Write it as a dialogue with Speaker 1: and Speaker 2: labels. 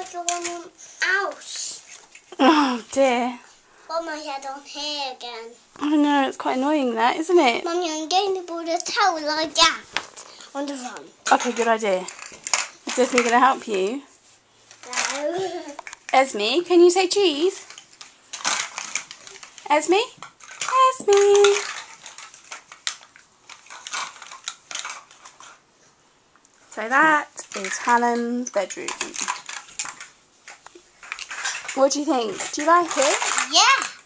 Speaker 1: someone else.
Speaker 2: Oh dear.
Speaker 1: Got my head on here again.
Speaker 2: I know, it's quite annoying that, isn't it?
Speaker 1: Mummy, I'm going to build a tower like that on the front.
Speaker 2: Okay, good idea. Is Esme going to help you?
Speaker 1: No.
Speaker 2: Esme, can you say cheese? Esme? Esme? So that is Hannon's bedroom. What do you think? Do you like it?
Speaker 1: yeah.